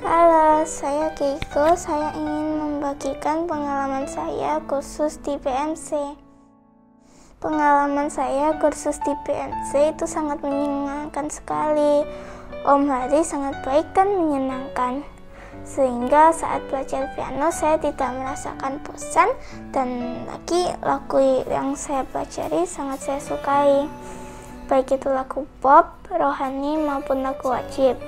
Halo, saya Keiko. Saya ingin membagikan pengalaman saya kursus di PMC. Pengalaman saya kursus di PMC itu sangat menyenangkan sekali. Om Hari sangat baik dan menyenangkan. Sehingga saat belajar piano saya tidak merasakan bosan dan lagi lagu yang saya pelajari sangat saya sukai. Baik itu lagu pop, rohani maupun lagu wajib.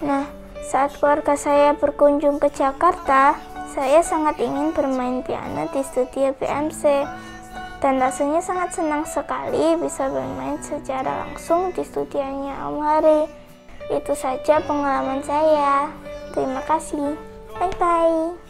Nah, saat keluarga saya berkunjung ke Jakarta, saya sangat ingin bermain piano di studio BMC. Dan rasanya sangat senang sekali bisa bermain secara langsung di studionya Om Hari. Itu saja pengalaman saya. Terima kasih. Bye-bye.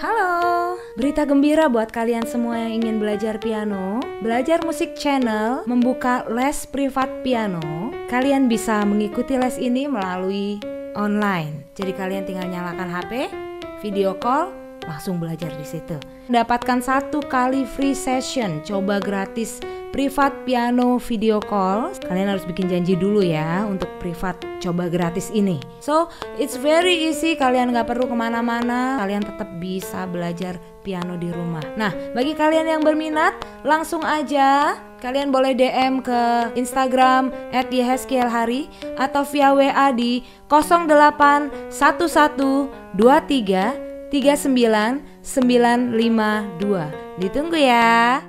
Halo, berita gembira buat kalian semua yang ingin belajar piano. Belajar Musik Channel membuka les privat piano. Kalian bisa mengikuti les ini melalui online. Jadi kalian tinggal nyalakan HP, video call, langsung belajar di situ. Dapatkan satu kali free session, coba gratis privat piano video call. Kalian harus bikin janji dulu ya untuk privat coba gratis ini. So it's very easy, kalian nggak perlu ke mana-mana, kalian tetap bisa belajar piano di rumah. Nah bagi kalian yang berminat, langsung aja kalian boleh DM ke Instagram @yheskielhari atau via WA di 081123 39952. Ditunggu ya.